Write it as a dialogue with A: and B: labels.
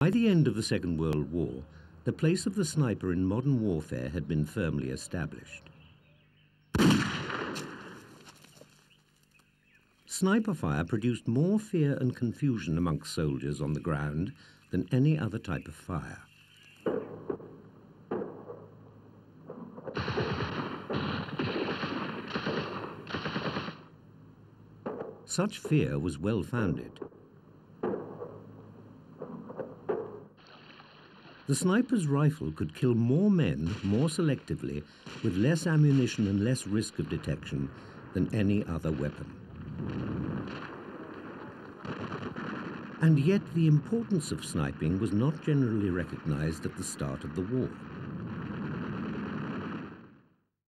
A: By the end of the Second World War, the place of the sniper in modern warfare had been firmly established. Sniper fire produced more fear and confusion amongst soldiers on the ground than any other type of fire. Such fear was well founded. The sniper's rifle could kill more men more selectively with less ammunition and less risk of detection than any other weapon. And yet the importance of sniping was not generally recognized at the start of the war.